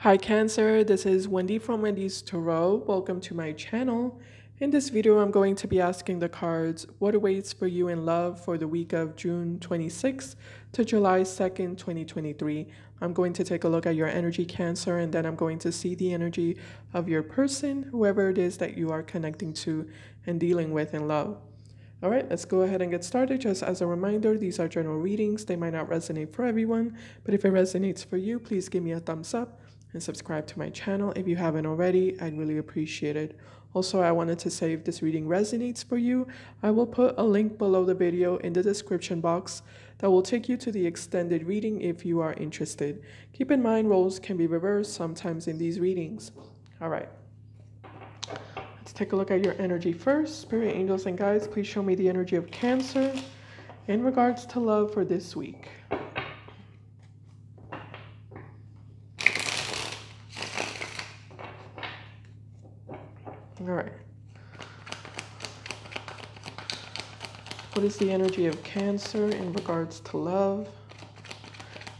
Hi Cancer, this is Wendy from Wendy's Tarot. Welcome to my channel. In this video, I'm going to be asking the cards what awaits for you in love for the week of June 26th to July 2nd, 2023. I'm going to take a look at your energy, Cancer, and then I'm going to see the energy of your person, whoever it is that you are connecting to and dealing with in love. All right, let's go ahead and get started. Just as a reminder, these are general readings. They might not resonate for everyone, but if it resonates for you, please give me a thumbs up and subscribe to my channel if you haven't already. I'd really appreciate it. Also, I wanted to say if this reading resonates for you, I will put a link below the video in the description box that will take you to the extended reading if you are interested. Keep in mind, roles can be reversed sometimes in these readings. All right. Let's take a look at your energy first. Spirit, angels, and guides, please show me the energy of Cancer in regards to love for this week. All right. What is the energy of Cancer in regards to love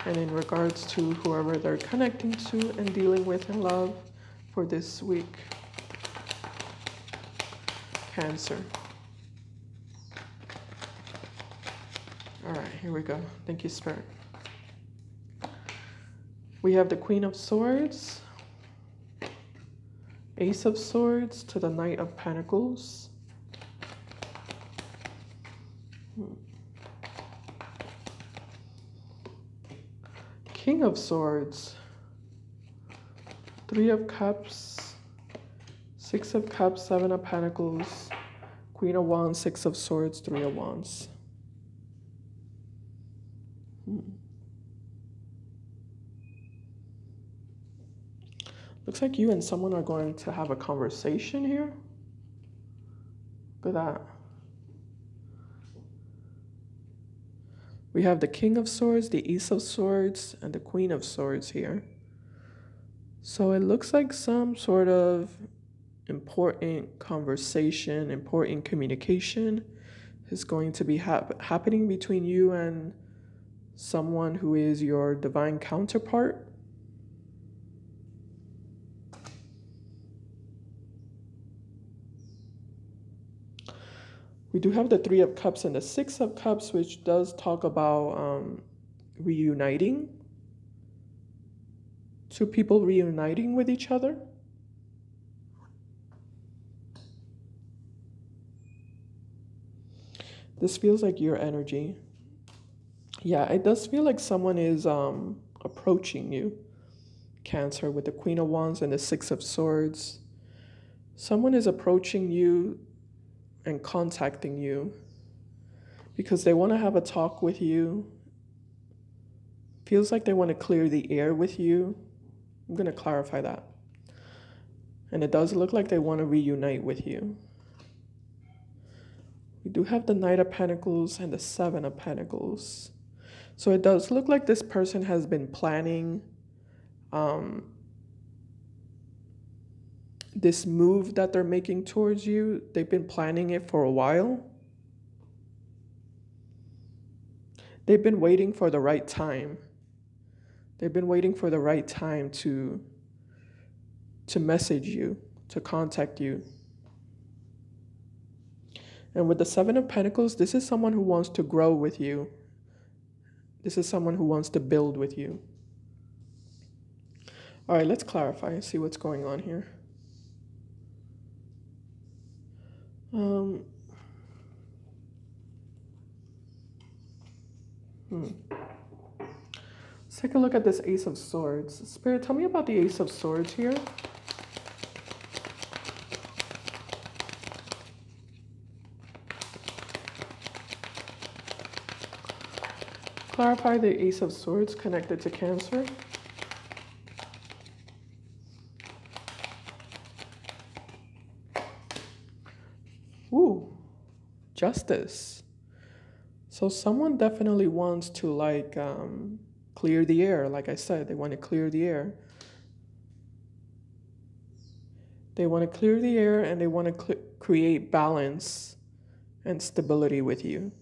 and in regards to whoever they're connecting to and dealing with in love for this week? Cancer. All right, here we go. Thank you, Spirit. We have the Queen of Swords. Ace of Swords to the Knight of Pentacles. King of Swords. Three of Cups. Six of Cups, Seven of Pentacles. Queen of Wands, Six of Swords, Three of Wands. Looks like you and someone are going to have a conversation here. Look at that. We have the King of Swords, the Ace of Swords, and the Queen of Swords here. So it looks like some sort of important conversation, important communication is going to be hap happening between you and someone who is your divine counterpart. We do have the Three of Cups and the Six of Cups, which does talk about um, reuniting. Two people reuniting with each other. This feels like your energy. Yeah, it does feel like someone is um, approaching you, Cancer, with the Queen of Wands and the Six of Swords. Someone is approaching you and contacting you because they want to have a talk with you. Feels like they want to clear the air with you. I'm going to clarify that. And it does look like they want to reunite with you. We do have the Knight of Pentacles and the Seven of Pentacles. So it does look like this person has been planning um, this move that they're making towards you, they've been planning it for a while. They've been waiting for the right time. They've been waiting for the right time to to message you, to contact you. And with the 7 of pentacles, this is someone who wants to grow with you. This is someone who wants to build with you. All right, let's clarify and see what's going on here. Um, hmm. Let's take a look at this Ace of Swords. Spirit, tell me about the Ace of Swords here. Clarify the Ace of Swords connected to Cancer. Justice. So someone definitely wants to like um, clear the air. Like I said, they want to clear the air. They want to clear the air and they want to create balance and stability with you.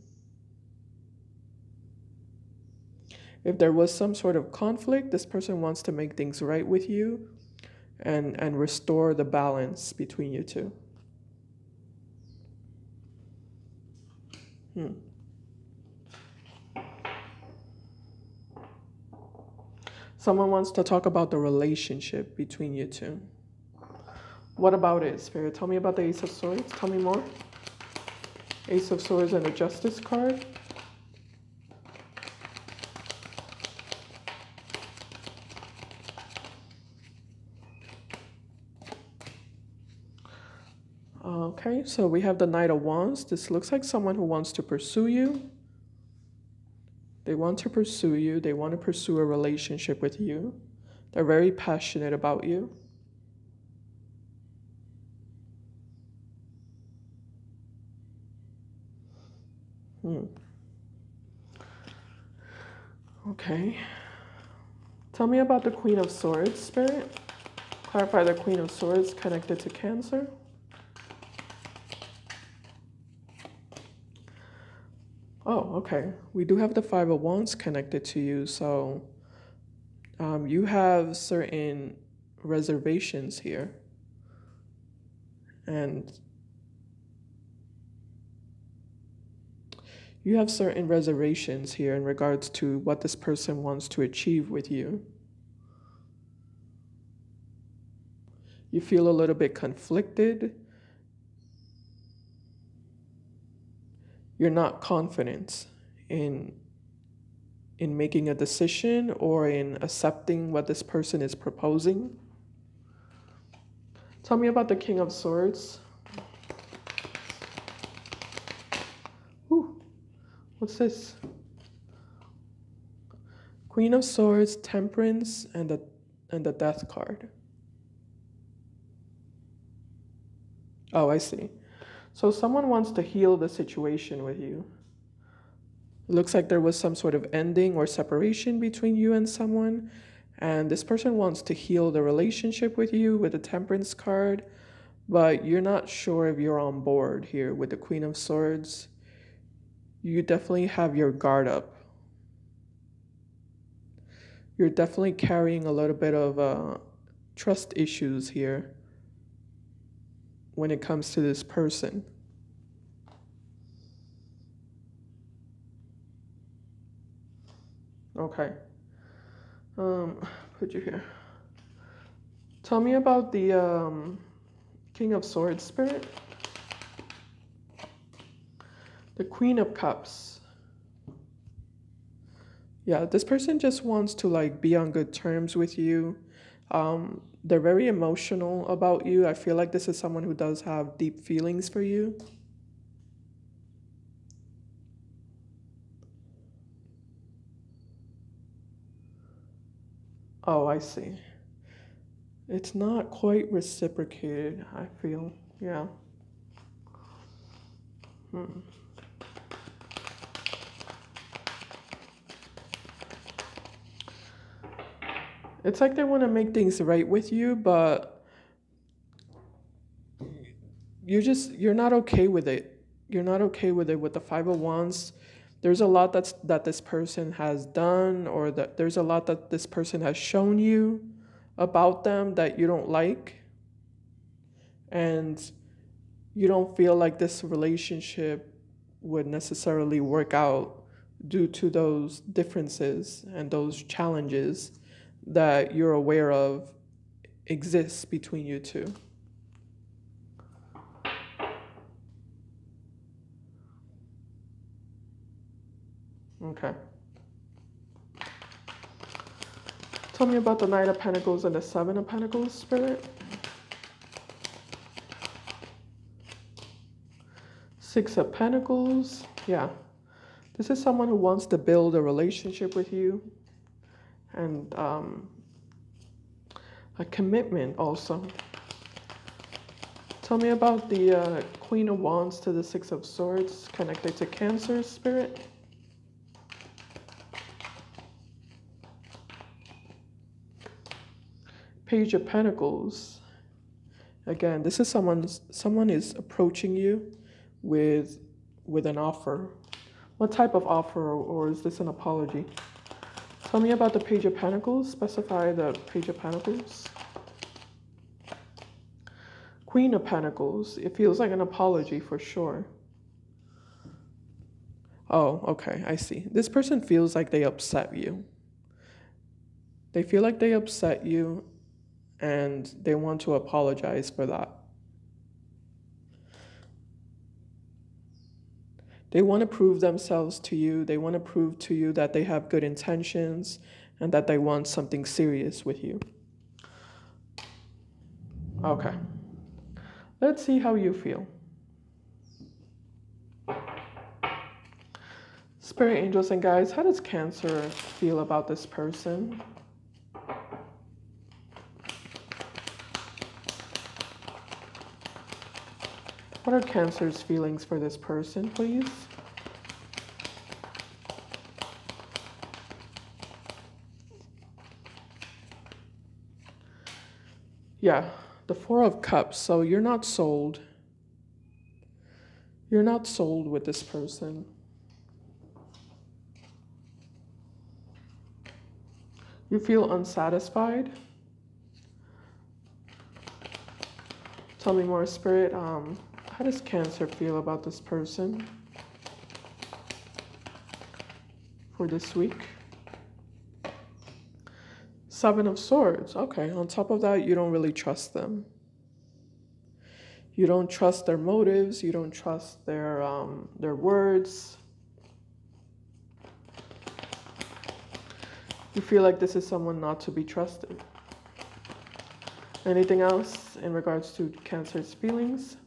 if there was some sort of conflict, this person wants to make things right with you and, and restore the balance between you two. Hmm. Someone wants to talk about the relationship between you two. What about it, Spirit? Tell me about the Ace of Swords. Tell me more. Ace of Swords and the Justice card. Okay, so we have the Knight of Wands. This looks like someone who wants to pursue you. They want to pursue you. They want to pursue a relationship with you. They're very passionate about you. Hmm. Okay. Tell me about the Queen of Swords, Spirit. Clarify the Queen of Swords connected to Cancer. Oh, okay. We do have the Five of Wands connected to you, so um, you have certain reservations here. And you have certain reservations here in regards to what this person wants to achieve with you. You feel a little bit conflicted. You're not confident in in making a decision or in accepting what this person is proposing. Tell me about the King of Swords. What's this? Queen of Swords, Temperance, and the and the Death card. Oh, I see. So someone wants to heal the situation with you. It looks like there was some sort of ending or separation between you and someone, and this person wants to heal the relationship with you with the Temperance card, but you're not sure if you're on board here with the Queen of Swords you definitely have your guard up. You're definitely carrying a little bit of uh, trust issues here when it comes to this person. Okay. Um, put you here. Tell me about the um, King of Swords spirit. The Queen of Cups. Yeah, this person just wants to like be on good terms with you. Um, they're very emotional about you. I feel like this is someone who does have deep feelings for you. Oh, I see. It's not quite reciprocated, I feel. Yeah. Hmm. It's like they want to make things right with you, but you're just you're not okay with it. You're not okay with it with the five oh of wands. There's a lot that's that this person has done, or that there's a lot that this person has shown you about them that you don't like, and you don't feel like this relationship would necessarily work out due to those differences and those challenges that you're aware of exists between you two? Okay. Tell me about the Knight of Pentacles and the Seven of Pentacles, Spirit. Six of Pentacles. Yeah. This is someone who wants to build a relationship with you and um, a commitment also. Tell me about the uh, Queen of Wands to the Six of Swords connected to Cancer spirit. Page of Pentacles. Again, this is someone's someone is approaching you with with an offer. What type of offer or is this an apology? Tell me about the Page of Pentacles. Specify the Page of Pentacles. Queen of Pentacles. It feels like an apology for sure. Oh, okay, I see. This person feels like they upset you. They feel like they upset you and they want to apologize for that. They want to prove themselves to you. They want to prove to you that they have good intentions and that they want something serious with you. Okay. Let's see how you feel. Spirit angels and guys, how does Cancer feel about this person? What are Cancer's feelings for this person, please? Yeah, the Four of Cups. So you're not sold. You're not sold with this person. You feel unsatisfied. Tell me more, Spirit. Um, how does Cancer feel about this person for this week? Seven of Swords. Okay, on top of that, you don't really trust them. You don't trust their motives. You don't trust their um, their words. You feel like this is someone not to be trusted. Anything else in regards to Cancer's feelings?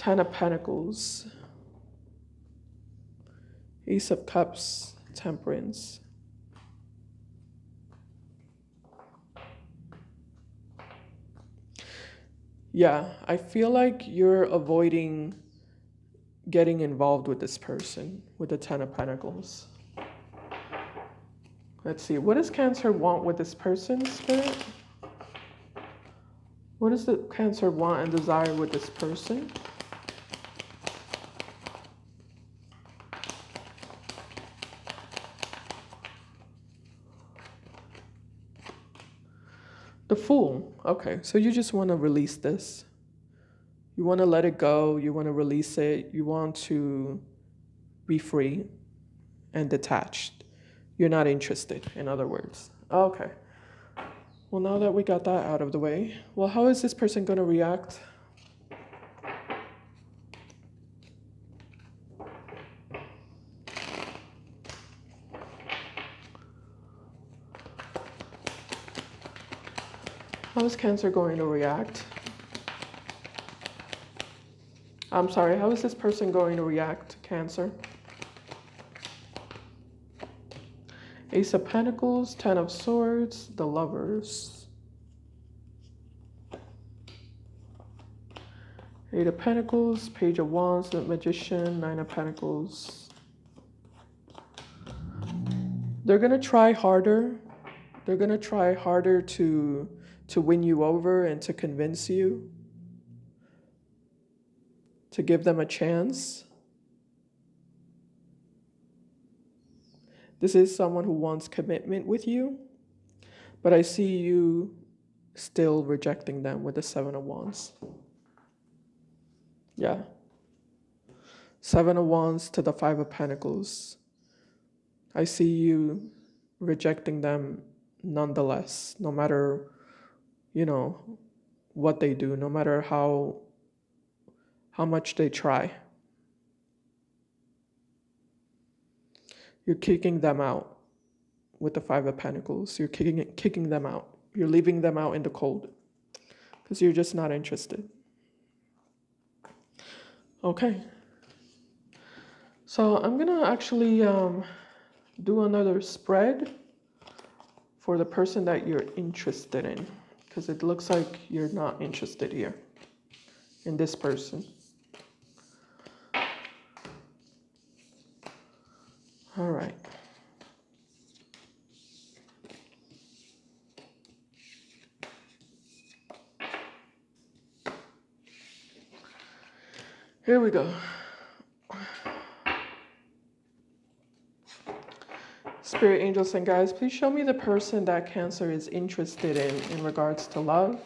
Ten of Pentacles, Ace of Cups, Temperance. Yeah, I feel like you're avoiding getting involved with this person with the Ten of Pentacles. Let's see, what does Cancer want with this person, Spirit? What does the Cancer want and desire with this person? Fool. Okay, so you just want to release this. You want to let it go. You want to release it. You want to be free and detached. You're not interested, in other words. Okay. Well, now that we got that out of the way, well, how is this person going to react is Cancer going to react? I'm sorry, how is this person going to react, to Cancer? Ace of Pentacles, Ten of Swords, the Lovers. Eight of Pentacles, Page of Wands, the Magician, Nine of Pentacles. They're going to try harder. They're going to try harder to to win you over and to convince you, to give them a chance. This is someone who wants commitment with you, but I see you still rejecting them with the Seven of Wands. Yeah. Seven of Wands to the Five of Pentacles. I see you rejecting them nonetheless, no matter you know, what they do, no matter how how much they try. You're kicking them out with the Five of Pentacles. You're kicking kicking them out. You're leaving them out in the cold because you're just not interested. Okay. So I'm gonna actually um, do another spread for the person that you're interested in because it looks like you're not interested here in this person. All right. Here we go. Spirit angels and guides, please show me the person that Cancer is interested in in regards to love.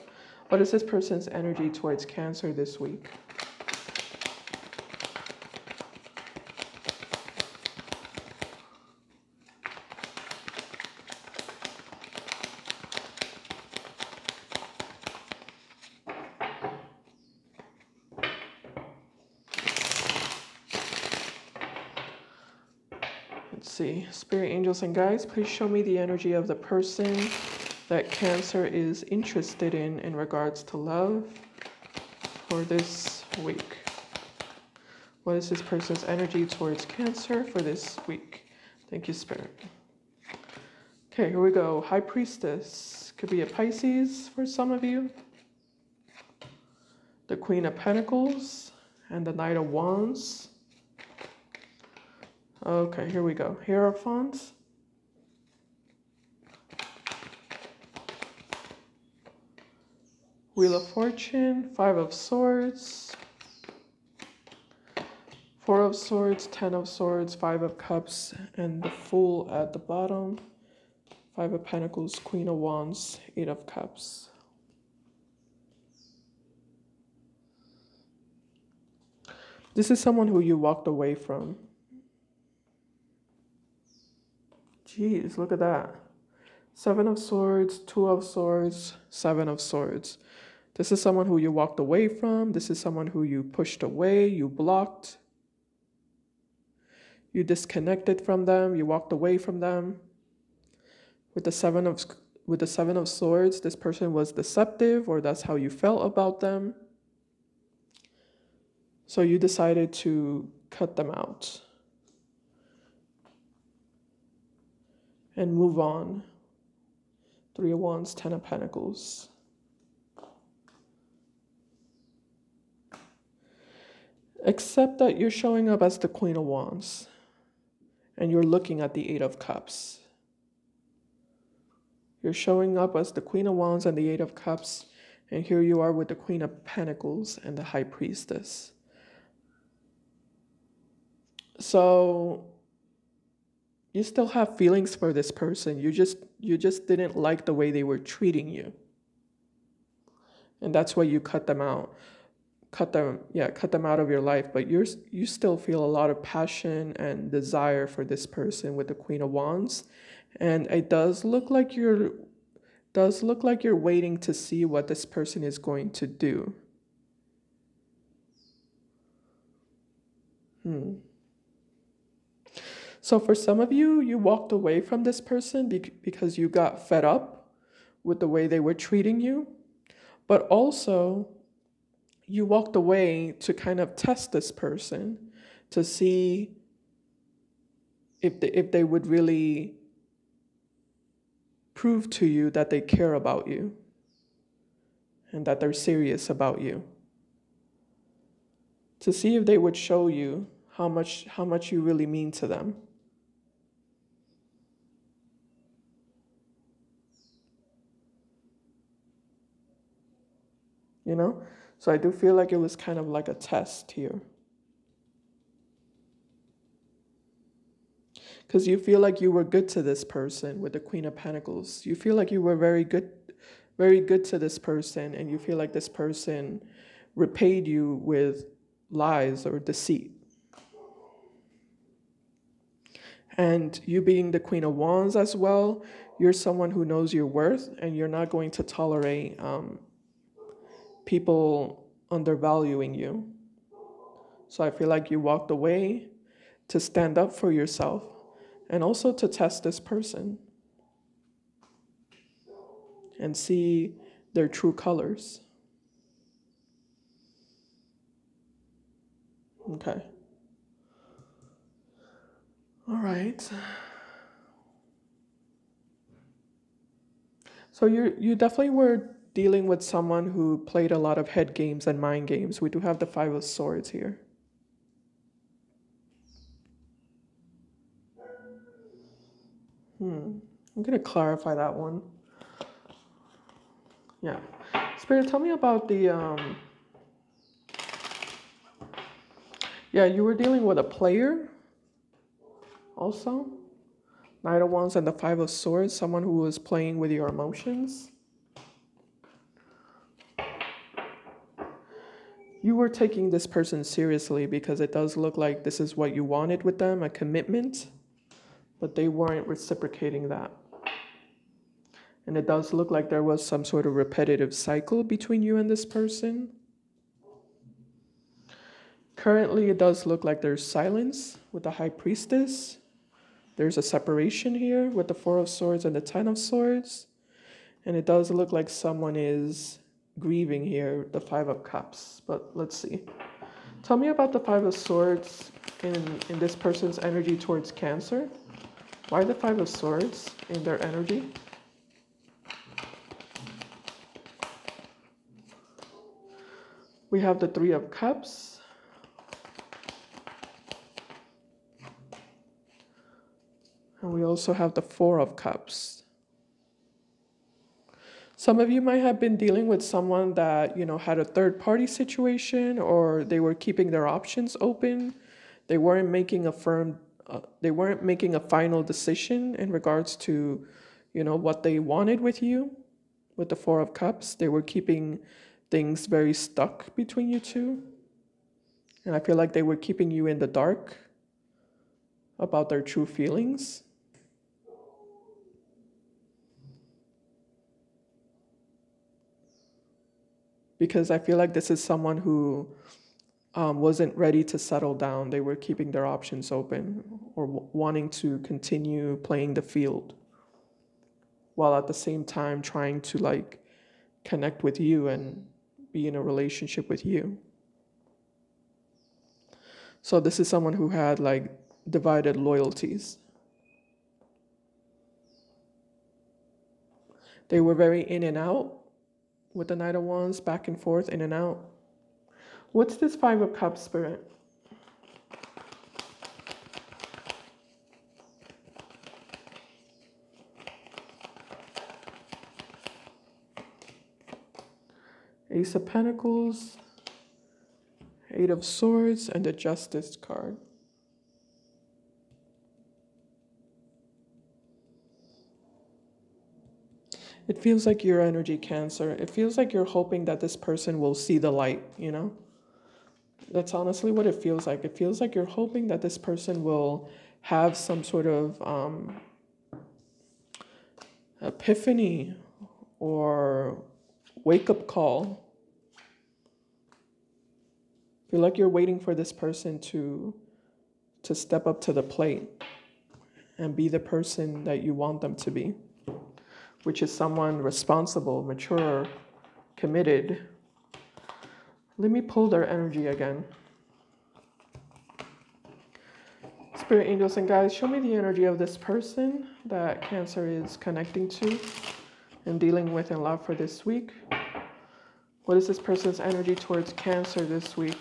What is this person's energy towards Cancer this week? See. Spirit angels and guides, please show me the energy of the person that Cancer is interested in in regards to love for this week. What is this person's energy towards Cancer for this week? Thank you, Spirit. Okay, here we go. High Priestess. Could be a Pisces for some of you. The Queen of Pentacles and the Knight of Wands. Okay, here we go. Hierophants. Wheel of Fortune, Five of Swords, Four of Swords, Ten of Swords, Five of Cups, and the Fool at the bottom. Five of Pentacles, Queen of Wands, Eight of Cups. This is someone who you walked away from. Jeez, look at that. Seven of Swords, Two of Swords, Seven of Swords. This is someone who you walked away from. This is someone who you pushed away, you blocked. You disconnected from them, you walked away from them. With the Seven of with the Seven of Swords, this person was deceptive or that's how you felt about them. So you decided to cut them out. And move on. Three of Wands, Ten of Pentacles. Except that you're showing up as the Queen of Wands and you're looking at the Eight of Cups. You're showing up as the Queen of Wands and the Eight of Cups, and here you are with the Queen of Pentacles and the High Priestess. So you still have feelings for this person. You just you just didn't like the way they were treating you. And that's why you cut them out. Cut them, yeah, cut them out of your life, but you're you still feel a lot of passion and desire for this person with the Queen of Wands. And it does look like you're does look like you're waiting to see what this person is going to do. Hmm. So for some of you, you walked away from this person because you got fed up with the way they were treating you. But also, you walked away to kind of test this person to see if they, if they would really prove to you that they care about you and that they're serious about you. To see if they would show you how much how much you really mean to them. You know? So I do feel like it was kind of like a test here. Because you feel like you were good to this person with the Queen of Pentacles. You feel like you were very good, very good to this person, and you feel like this person repaid you with lies or deceit. And you being the Queen of Wands as well, you're someone who knows your worth and you're not going to tolerate um, people undervaluing you. So I feel like you walked away to stand up for yourself and also to test this person and see their true colors. Okay. All right. So you you definitely were dealing with someone who played a lot of head games and mind games. We do have the Five of Swords here. Hmm. I'm going to clarify that one. Yeah. Spirit, tell me about the... Um... Yeah, you were dealing with a player also. Knight of Wands and the Five of Swords, someone who was playing with your emotions. You were taking this person seriously because it does look like this is what you wanted with them, a commitment, but they weren't reciprocating that. And it does look like there was some sort of repetitive cycle between you and this person. Currently, it does look like there's silence with the High Priestess. There's a separation here with the Four of Swords and the Ten of Swords. And it does look like someone is grieving here, the Five of Cups. But let's see. Tell me about the Five of Swords in, in this person's energy towards Cancer. Why the Five of Swords in their energy? We have the Three of Cups. And we also have the Four of Cups. Some of you might have been dealing with someone that, you know, had a third party situation or they were keeping their options open. They weren't making a firm uh, they weren't making a final decision in regards to, you know, what they wanted with you with the 4 of cups. They were keeping things very stuck between you two. And I feel like they were keeping you in the dark about their true feelings. Because I feel like this is someone who um, wasn't ready to settle down. They were keeping their options open or wanting to continue playing the field while at the same time trying to like connect with you and be in a relationship with you. So this is someone who had like divided loyalties. They were very in and out with the Knight of Wands, back and forth, in and out. What's this Five of Cups spirit? Ace of Pentacles, Eight of Swords, and the Justice card. It feels like your energy, Cancer. It feels like you're hoping that this person will see the light, you know? That's honestly what it feels like. It feels like you're hoping that this person will have some sort of um, epiphany or wake up call feel like you're waiting for this person to to step up to the plate and be the person that you want them to be, which is someone responsible, mature, committed. Let me pull their energy again. Spirit angels and guys, show me the energy of this person that Cancer is connecting to and dealing with in love for this week. What is this person's energy towards Cancer this week?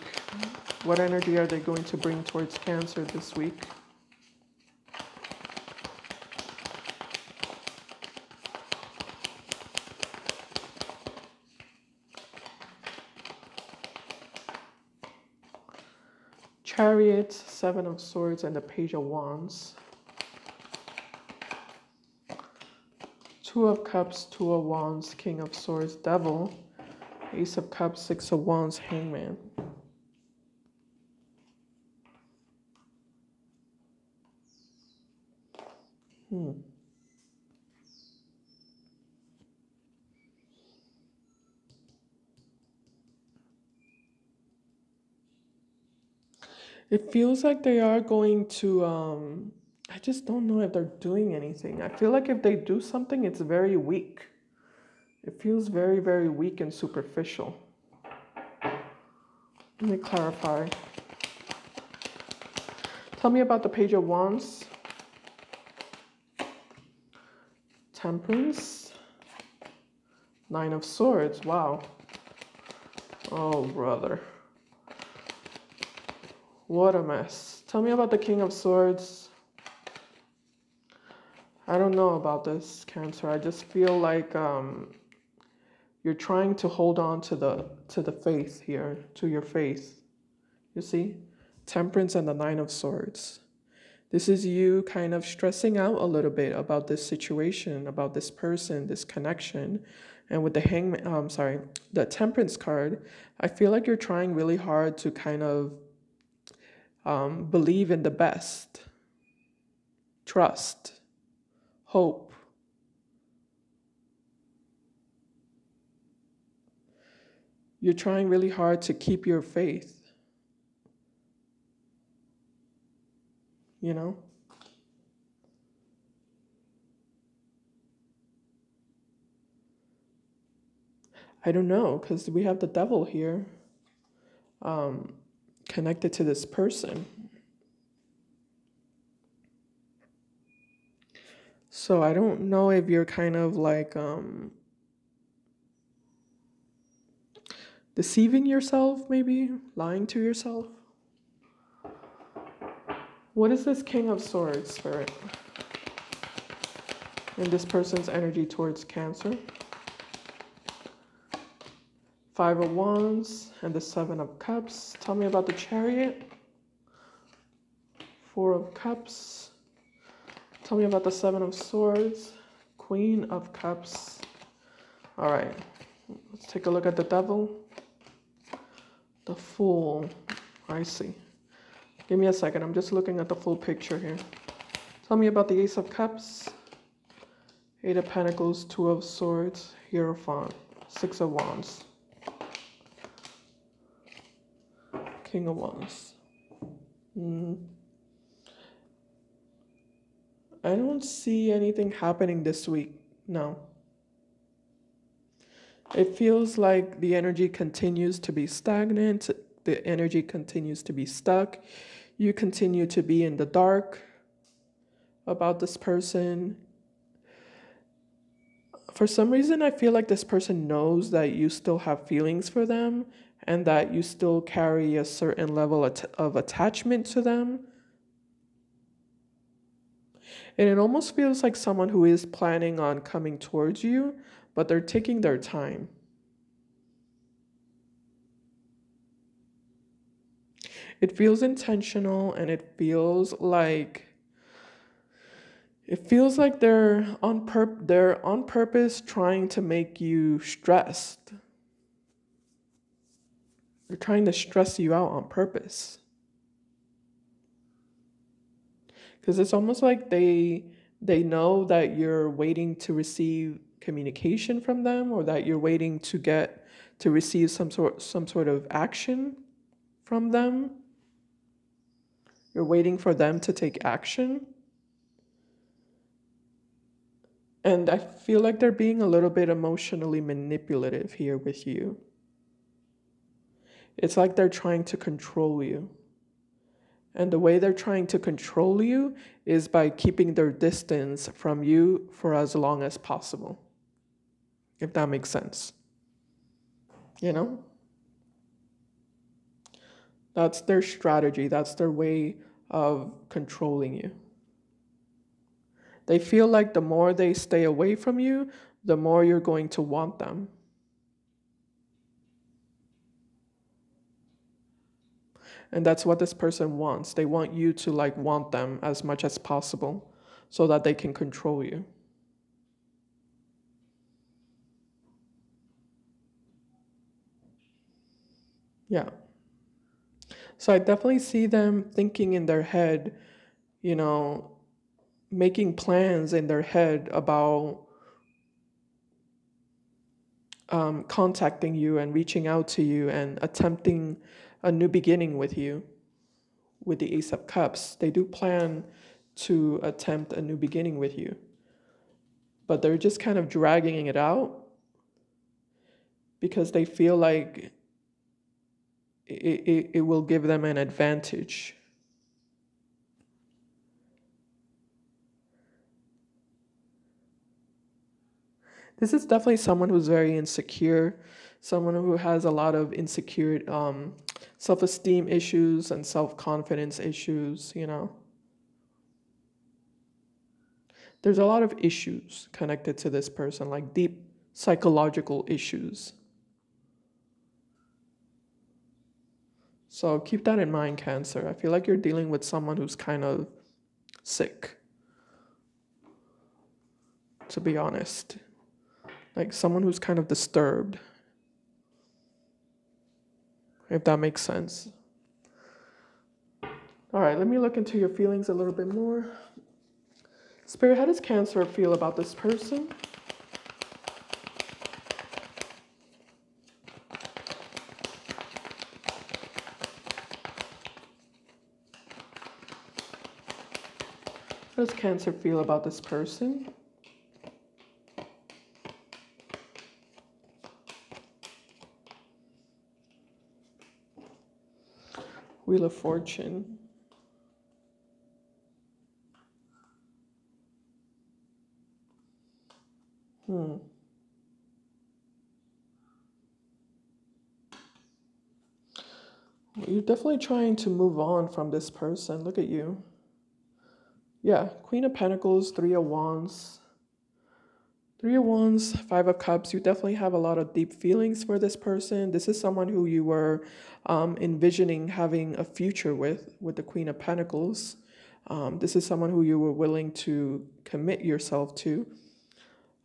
What energy are they going to bring towards Cancer this week? Chariot, Seven of Swords, and the Page of Wands. Two of Cups, Two of Wands, King of Swords, Devil. Ace of Cups, Six of Wands, Hangman. Hmm. It feels like they are going to, um, I just don't know if they're doing anything. I feel like if they do something, it's very weak. It feels very, very weak and superficial. Let me clarify. Tell me about the Page of Wands. Temperance. Nine of Swords. Wow. Oh, brother. What a mess. Tell me about the King of Swords. I don't know about this, Cancer. I just feel like um, you're trying to hold on to the to the faith here, to your faith. You see? Temperance and the Nine of Swords. This is you kind of stressing out a little bit about this situation, about this person, this connection. And with the hangman, um, sorry, the temperance card, I feel like you're trying really hard to kind of um, believe in the best, trust, hope. You're trying really hard to keep your faith. You know? I don't know, because we have the devil here um, connected to this person. So I don't know if you're kind of like um, deceiving yourself, maybe lying to yourself. What is this King of Swords spirit? And this person's energy towards Cancer. Five of Wands and the Seven of Cups. Tell me about the Chariot. Four of Cups. Tell me about the Seven of Swords. Queen of Cups. All right. Let's take a look at the Devil. The Fool. I see. Give me a second. I'm just looking at the full picture here. Tell me about the Ace of Cups. Eight of Pentacles. Two of Swords. Hierophant. Six of Wands. King of Wands. Mm. I don't see anything happening this week. No. It feels like the energy continues to be stagnant. The energy continues to be stuck. You continue to be in the dark about this person. For some reason, I feel like this person knows that you still have feelings for them and that you still carry a certain level of attachment to them. And it almost feels like someone who is planning on coming towards you, but they're taking their time. It feels intentional and it feels like it feels like they're on pur- they're on purpose trying to make you stressed. They're trying to stress you out on purpose. Because it's almost like they they know that you're waiting to receive communication from them or that you're waiting to get to receive some sort some sort of action from them. You're waiting for them to take action. And I feel like they're being a little bit emotionally manipulative here with you. It's like they're trying to control you. And the way they're trying to control you is by keeping their distance from you for as long as possible. If that makes sense. You know? That's their strategy, that's their way of controlling you. They feel like the more they stay away from you, the more you're going to want them. And that's what this person wants. They want you to like want them as much as possible so that they can control you. Yeah. So I definitely see them thinking in their head, you know, making plans in their head about um, contacting you and reaching out to you and attempting a new beginning with you with the Ace of Cups. They do plan to attempt a new beginning with you, but they're just kind of dragging it out because they feel like it, it, it will give them an advantage. This is definitely someone who's very insecure, someone who has a lot of insecure um, self-esteem issues and self-confidence issues, you know. There's a lot of issues connected to this person, like deep psychological issues. So keep that in mind, Cancer. I feel like you're dealing with someone who's kind of sick. To be honest, like someone who's kind of disturbed. If that makes sense. All right, let me look into your feelings a little bit more. Spirit, how does Cancer feel about this person? How does Cancer feel about this person? Wheel of Fortune. Hmm. You're definitely trying to move on from this person. Look at you. Yeah, Queen of Pentacles, Three of Wands. Three of Wands, Five of Cups. You definitely have a lot of deep feelings for this person. This is someone who you were um, envisioning having a future with, with the Queen of Pentacles. Um, this is someone who you were willing to commit yourself to.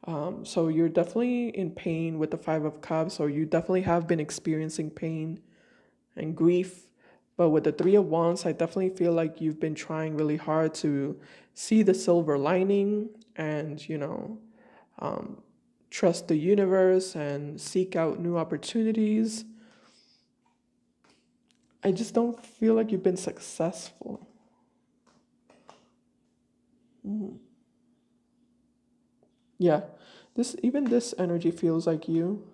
Um, so you're definitely in pain with the Five of Cups, or you definitely have been experiencing pain and grief. But with the Three of Wands, I definitely feel like you've been trying really hard to see the silver lining and, you know, um, trust the universe and seek out new opportunities. I just don't feel like you've been successful. Mm. Yeah, this even this energy feels like you.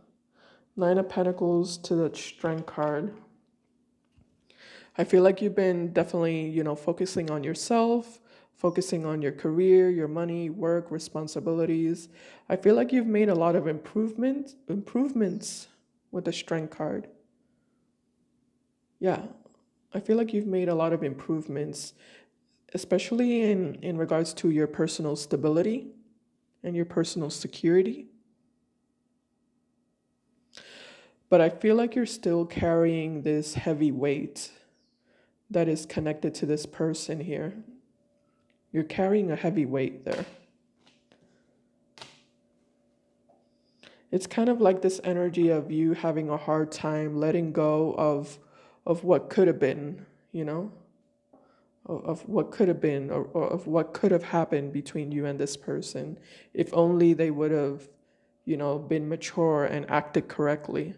Nine of Pentacles to the Strength card. I feel like you've been definitely, you know, focusing on yourself, focusing on your career, your money, work, responsibilities. I feel like you've made a lot of improvement improvements with the Strength card. Yeah, I feel like you've made a lot of improvements, especially in in regards to your personal stability and your personal security. But I feel like you're still carrying this heavy weight that is connected to this person here. You're carrying a heavy weight there. It's kind of like this energy of you having a hard time letting go of of what could have been, you know? of what could have been or, or, of what could have happened between you and this person if only they would have you know been mature and acted correctly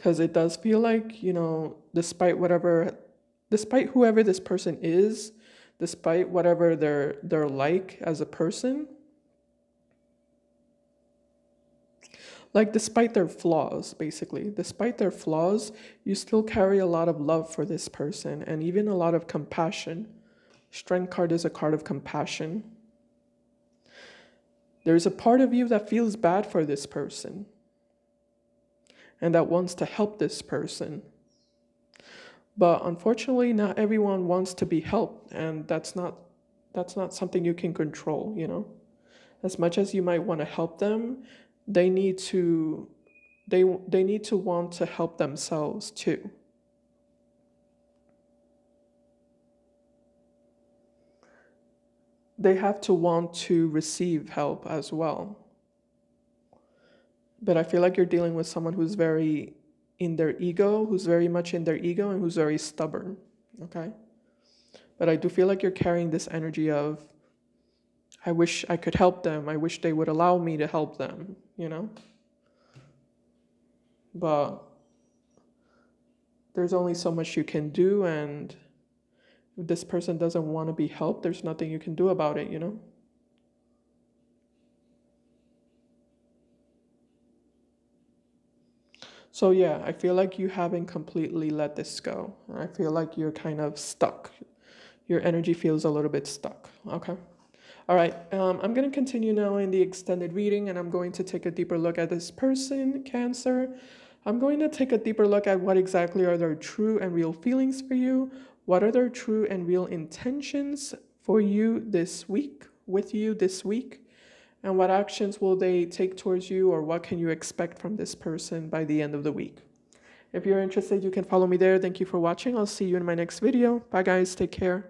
because it does feel like you know despite whatever despite whoever this person is despite whatever they're they're like as a person like despite their flaws basically. Despite their flaws you still carry a lot of love for this person and even a lot of compassion. Strength card is a card of compassion. There's a part of you that feels bad for this person and that wants to help this person. But unfortunately not everyone wants to be helped and that's not that's not something you can control you know? As much as you might want to help them they need to they they need to want to help themselves too. They have to want to receive help as well but i feel like you're dealing with someone who's very in their ego who's very much in their ego and who's very stubborn okay but i do feel like you're carrying this energy of I wish I could help them. I wish they would allow me to help them, you know? But there's only so much you can do, and if this person doesn't want to be helped, there's nothing you can do about it, you know? So, yeah, I feel like you haven't completely let this go. I feel like you're kind of stuck. Your energy feels a little bit stuck, okay? All right, um, I'm going to continue now in the extended reading and I'm going to take a deeper look at this person, Cancer. I'm going to take a deeper look at what exactly are their true and real feelings for you, what are their true and real intentions for you this week, with you this week, and what actions will they take towards you or what can you expect from this person by the end of the week. If you're interested, you can follow me there. Thank you for watching. I'll see you in my next video. Bye, guys. Take care.